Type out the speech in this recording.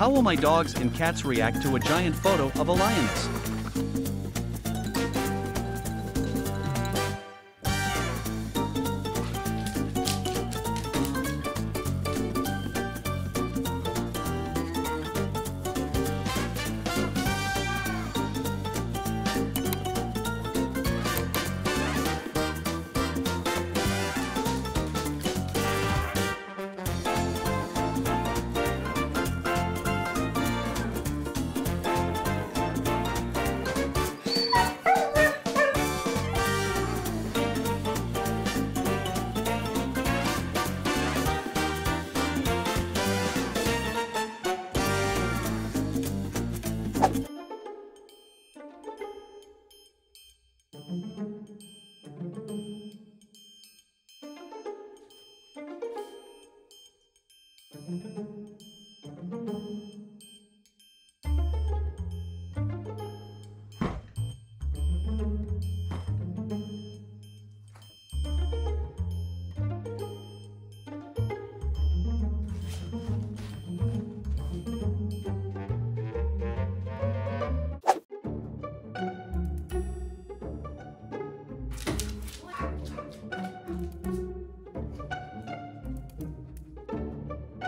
How will my dogs and cats react to a giant photo of a lioness?